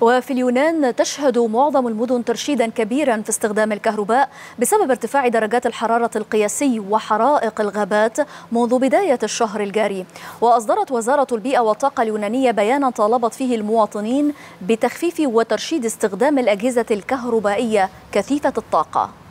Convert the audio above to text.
وفي اليونان تشهد معظم المدن ترشيدا كبيرا في استخدام الكهرباء بسبب ارتفاع درجات الحرارة القياسي وحرائق الغابات منذ بداية الشهر الجاري. وأصدرت وزارة البيئة والطاقة اليونانية بيانا طالبت فيه المواطنين بتخفيف وترشيد استخدام الأجهزة الكهربائية كثيفة الطاقة.